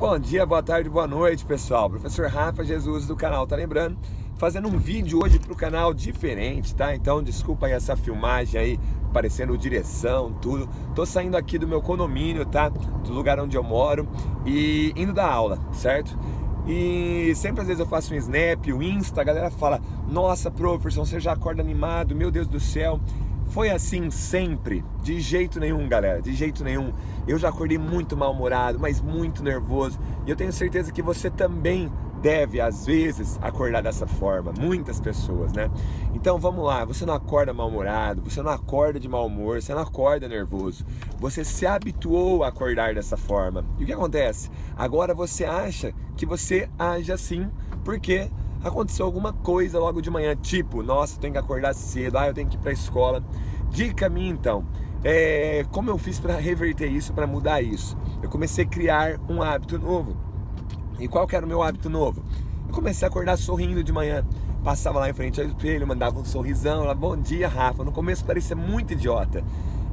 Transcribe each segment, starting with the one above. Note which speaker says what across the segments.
Speaker 1: Bom dia, boa tarde, boa noite, pessoal. Professor Rafa Jesus do canal, tá lembrando? Fazendo um vídeo hoje pro canal diferente, tá? Então, desculpa aí essa filmagem aí, parecendo direção, tudo. Tô saindo aqui do meu condomínio, tá? Do lugar onde eu moro e indo da aula, certo? E sempre às vezes eu faço um snap, o Insta, a galera fala: Nossa, professor, você já acorda animado, meu Deus do céu. Foi assim sempre? De jeito nenhum, galera, de jeito nenhum. Eu já acordei muito mal-humorado, mas muito nervoso. E eu tenho certeza que você também deve, às vezes, acordar dessa forma. Muitas pessoas, né? Então vamos lá, você não acorda mal-humorado, você não acorda de mau humor, você não acorda nervoso. Você se habituou a acordar dessa forma. E o que acontece? Agora você acha que você age assim porque aconteceu alguma coisa logo de manhã, tipo, nossa, eu tenho que acordar cedo, ah, eu tenho que ir para a escola. Dica minha então, é, como eu fiz para reverter isso, para mudar isso? Eu comecei a criar um hábito novo. E qual que era o meu hábito novo? Eu comecei a acordar sorrindo de manhã. Passava lá em frente ao espelho, mandava um sorrisão, lá, bom dia, Rafa. No começo parecia muito idiota.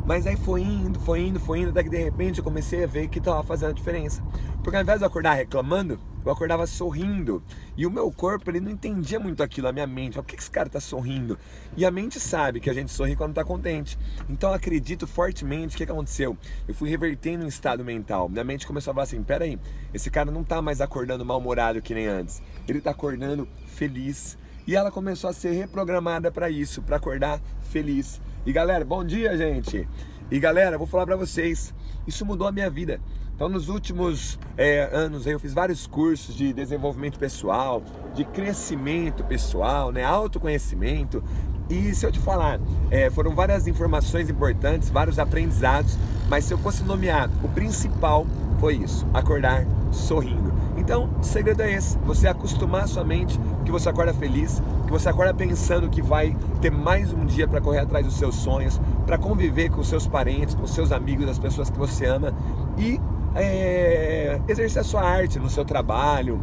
Speaker 1: Mas aí foi indo, foi indo, foi indo, até que de repente eu comecei a ver que estava fazendo a diferença. Porque ao invés de eu acordar reclamando, eu acordava sorrindo. E o meu corpo, ele não entendia muito aquilo, a minha mente. Por que esse cara está sorrindo? E a mente sabe que a gente sorri quando está contente. Então eu acredito fortemente o que aconteceu. Eu fui revertendo um estado mental. Minha mente começou a falar assim: peraí, esse cara não está mais acordando mal-humorado que nem antes. Ele está acordando feliz. E ela começou a ser reprogramada para isso, para acordar feliz. E galera, bom dia, gente. E galera, vou falar para vocês, isso mudou a minha vida. Então, nos últimos é, anos, eu fiz vários cursos de desenvolvimento pessoal, de crescimento pessoal, né, autoconhecimento. E se eu te falar, é, foram várias informações importantes, vários aprendizados, mas se eu fosse nomear, o principal foi isso: acordar sorrindo. Então, o segredo é esse: você acostumar sua mente que você acorda feliz, que você acorda pensando que vai ter mais um dia para correr atrás dos seus sonhos, para conviver com seus parentes, com seus amigos, as pessoas que você ama e é, exercer a sua arte no seu trabalho,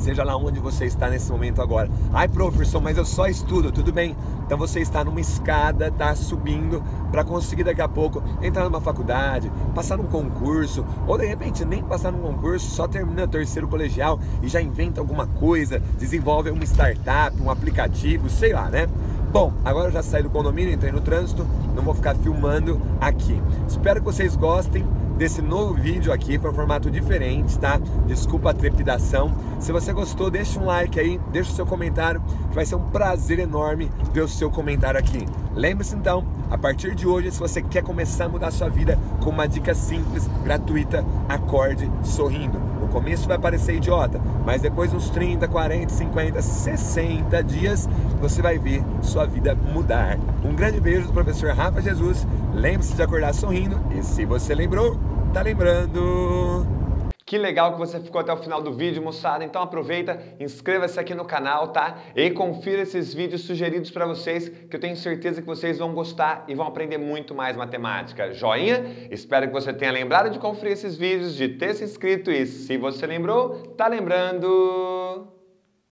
Speaker 1: seja lá onde você está nesse momento agora. Ai, professor, mas eu só estudo, tudo bem. Então você está numa escada, está subindo para conseguir daqui a pouco entrar numa faculdade, passar num concurso, ou de repente nem passar num concurso, só termina o terceiro colegial e já inventa alguma coisa, desenvolve uma startup, um aplicativo, sei lá, né? Bom, agora eu já saí do condomínio, entrei no trânsito, não vou ficar filmando aqui. Espero que vocês gostem desse novo vídeo aqui, foi um formato diferente, tá? Desculpa a trepidação. Se você gostou, deixa um like aí, deixa o seu comentário, que vai ser um prazer enorme ver o seu comentário aqui. Lembre-se então, a partir de hoje, se você quer começar a mudar a sua vida com uma dica simples, gratuita, acorde sorrindo. No começo vai parecer idiota, mas depois uns 30, 40, 50, 60 dias, você vai ver sua vida mudar. Um grande beijo do professor Rafa Jesus. Lembre-se de acordar sorrindo e se você lembrou, tá lembrando.
Speaker 2: Que legal que você ficou até o final do vídeo, moçada. Então aproveita, inscreva-se aqui no canal, tá? E confira esses vídeos sugeridos para vocês, que eu tenho certeza que vocês vão gostar e vão aprender muito mais matemática. Joinha? Espero que você tenha lembrado de conferir esses vídeos, de ter se inscrito e se você lembrou, tá lembrando.